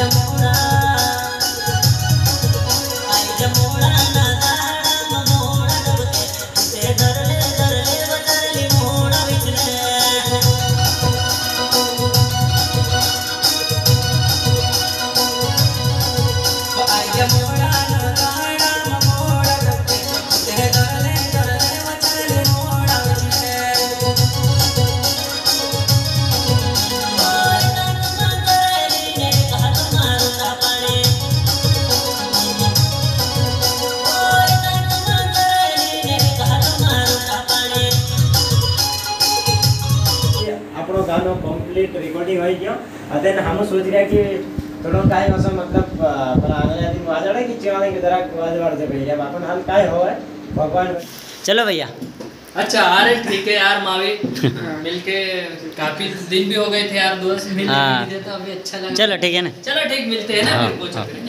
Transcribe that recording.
amor આપણો ગાનો complete recording હોઈ ગયો અને હમ સોચ રહ્યા કે થોડો કાંઈ હશે મતલબ અ, પેલા આંગળીયાથી વાજડે કે ચેવાણે કે જરાક વાજવાડ દે ભૈયા બાપન હાલ કાંઈ હોય ભગવાન चलो भैया अच्छा अरे ठीक है यार मावी मिलके काफी दिन भी हो गए थे यार दोस्त मिल हाँ। भी नहीं देता अभी अच्छा लगा चलो ठीक है ना चलो ठीक मिलते हैं ना हाँ, फिर